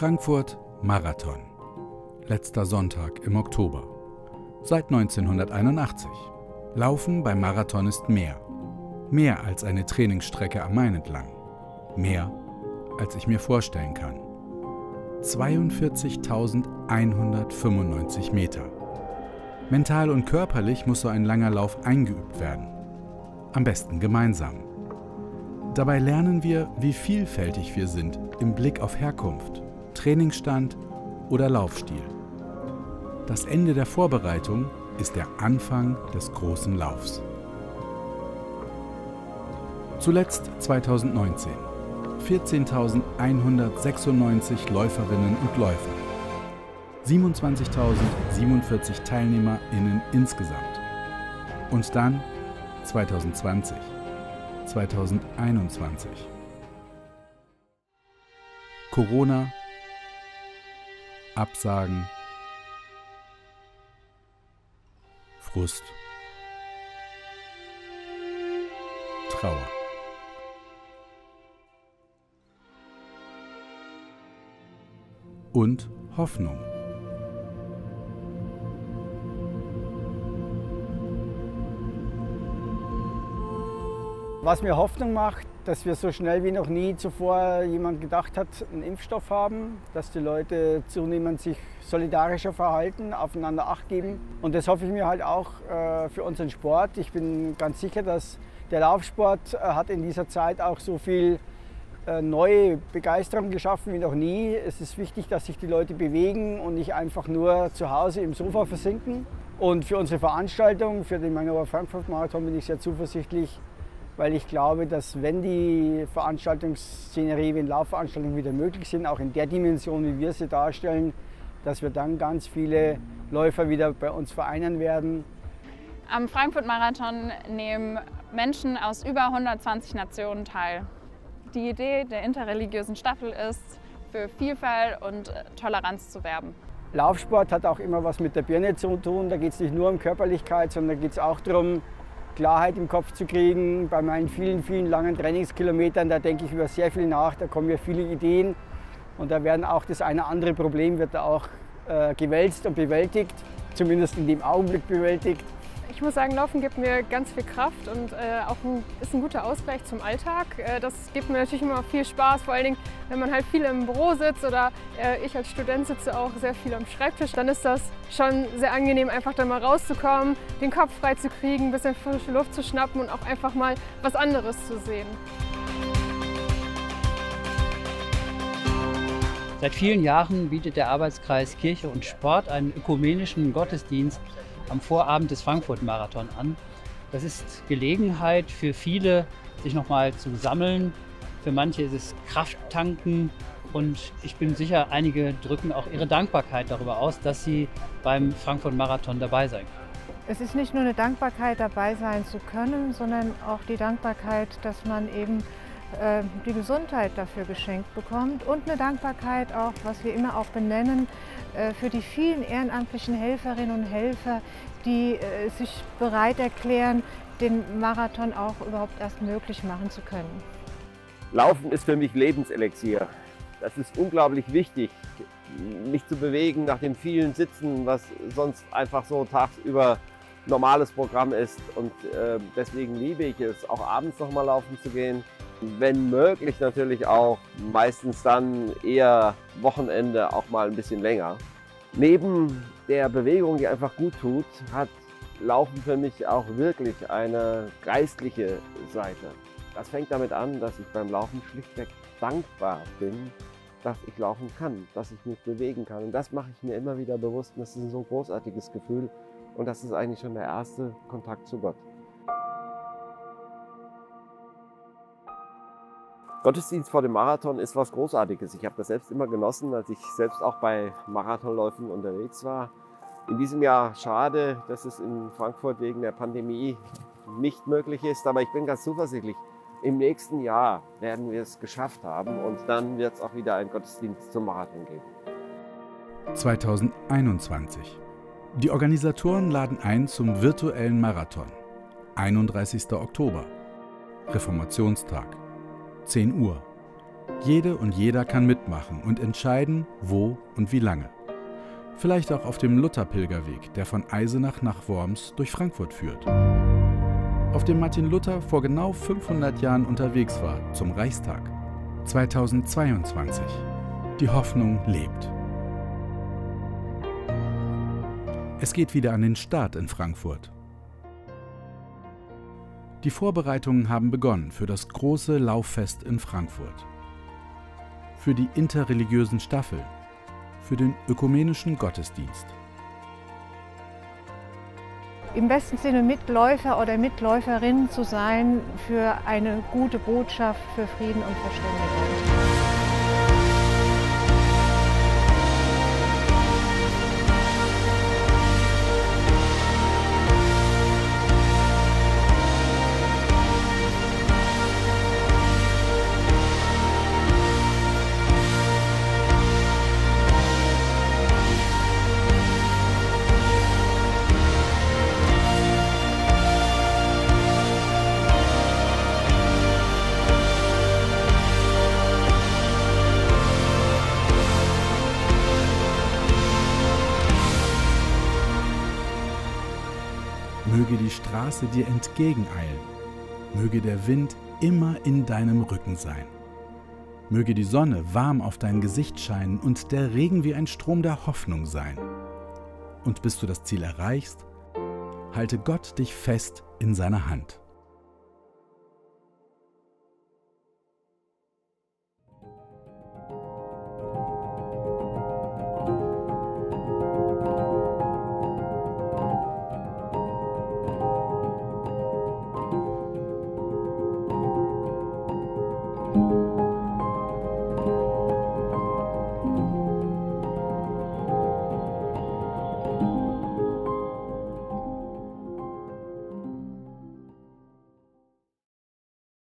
Frankfurt Marathon. Letzter Sonntag im Oktober. Seit 1981. Laufen beim Marathon ist mehr. Mehr als eine Trainingsstrecke am Main entlang. Mehr, als ich mir vorstellen kann. 42.195 Meter. Mental und körperlich muss so ein langer Lauf eingeübt werden. Am besten gemeinsam. Dabei lernen wir, wie vielfältig wir sind im Blick auf Herkunft, Trainingsstand oder Laufstil. Das Ende der Vorbereitung ist der Anfang des großen Laufs. Zuletzt 2019. 14.196 Läuferinnen und Läufer. 27.047 TeilnehmerInnen insgesamt. Und dann 2020, 2021. Corona, Absagen, Frust, Trauer. Und Hoffnung. Was mir Hoffnung macht, dass wir so schnell wie noch nie zuvor jemand gedacht hat, einen Impfstoff haben, dass die Leute zunehmend sich solidarischer verhalten, aufeinander Acht geben. Und das hoffe ich mir halt auch äh, für unseren Sport. Ich bin ganz sicher, dass der Laufsport äh, hat in dieser Zeit auch so viel äh, neue Begeisterung geschaffen wie noch nie. Es ist wichtig, dass sich die Leute bewegen und nicht einfach nur zu Hause im Sofa versinken. Und für unsere Veranstaltung, für den Mangover Frankfurt Marathon bin ich sehr zuversichtlich, weil ich glaube, dass wenn die Veranstaltungsszenerie, wenn Laufveranstaltungen wieder möglich sind, auch in der Dimension, wie wir sie darstellen, dass wir dann ganz viele Läufer wieder bei uns vereinen werden. Am Frankfurt-Marathon nehmen Menschen aus über 120 Nationen teil. Die Idee der interreligiösen Staffel ist, für Vielfalt und Toleranz zu werben. Laufsport hat auch immer was mit der Birne zu tun. Da geht es nicht nur um Körperlichkeit, sondern da geht es auch darum, Klarheit im Kopf zu kriegen. Bei meinen vielen, vielen langen Trainingskilometern, da denke ich über sehr viel nach, da kommen mir viele Ideen und da werden auch das eine andere Problem wird da auch äh, gewälzt und bewältigt, zumindest in dem Augenblick bewältigt. Ich muss sagen, Laufen gibt mir ganz viel Kraft und äh, auch ein, ist ein guter Ausgleich zum Alltag. Äh, das gibt mir natürlich immer viel Spaß, vor allen Dingen, wenn man halt viel im Büro sitzt oder äh, ich als Student sitze auch sehr viel am Schreibtisch, dann ist das schon sehr angenehm, einfach da mal rauszukommen, den Kopf frei zu kriegen, ein bisschen frische Luft zu schnappen und auch einfach mal was anderes zu sehen. Seit vielen Jahren bietet der Arbeitskreis Kirche und Sport einen ökumenischen Gottesdienst am Vorabend des Frankfurt-Marathon an. Das ist Gelegenheit für viele, sich nochmal zu sammeln. Für manche ist es Krafttanken und ich bin sicher, einige drücken auch ihre Dankbarkeit darüber aus, dass sie beim Frankfurt-Marathon dabei sein können. Es ist nicht nur eine Dankbarkeit, dabei sein zu können, sondern auch die Dankbarkeit, dass man eben äh, die Gesundheit dafür geschenkt bekommt und eine Dankbarkeit auch, was wir immer auch benennen, äh, für die vielen ehrenamtlichen Helferinnen und Helfer, die äh, sich bereit erklären, den Marathon auch überhaupt erst möglich machen zu können. Laufen ist für mich Lebenselixier. Das ist unglaublich wichtig, mich zu bewegen nach dem vielen Sitzen, was sonst einfach so tagsüber normales Programm ist. Und äh, deswegen liebe ich es, auch abends noch mal laufen zu gehen. Wenn möglich natürlich auch meistens dann eher Wochenende auch mal ein bisschen länger. Neben der Bewegung, die einfach gut tut, hat Laufen für mich auch wirklich eine geistliche Seite. Das fängt damit an, dass ich beim Laufen schlichtweg dankbar bin, dass ich laufen kann, dass ich mich bewegen kann. Und das mache ich mir immer wieder bewusst. Und das ist ein so großartiges Gefühl. Und das ist eigentlich schon der erste Kontakt zu Gott. Gottesdienst vor dem Marathon ist was Großartiges. Ich habe das selbst immer genossen, als ich selbst auch bei Marathonläufen unterwegs war. In diesem Jahr schade, dass es in Frankfurt wegen der Pandemie nicht möglich ist, aber ich bin ganz zuversichtlich. Im nächsten Jahr werden wir es geschafft haben und dann wird es auch wieder einen Gottesdienst zum Marathon geben. 2021. Die Organisatoren laden ein zum virtuellen Marathon. 31. Oktober. Reformationstag. 10 Uhr. Jede und jeder kann mitmachen und entscheiden, wo und wie lange. Vielleicht auch auf dem Lutherpilgerweg, der von Eisenach nach Worms durch Frankfurt führt. Auf dem Martin Luther vor genau 500 Jahren unterwegs war zum Reichstag. 2022. Die Hoffnung lebt. Es geht wieder an den Start in Frankfurt. Die Vorbereitungen haben begonnen für das große Lauffest in Frankfurt. Für die interreligiösen Staffeln. Für den ökumenischen Gottesdienst. Im besten Sinne Mitläufer oder Mitläuferin zu sein für eine gute Botschaft für Frieden und Verständigung. Möge die Straße dir entgegeneilen. Möge der Wind immer in deinem Rücken sein. Möge die Sonne warm auf dein Gesicht scheinen und der Regen wie ein Strom der Hoffnung sein. Und bis du das Ziel erreichst, halte Gott dich fest in seiner Hand.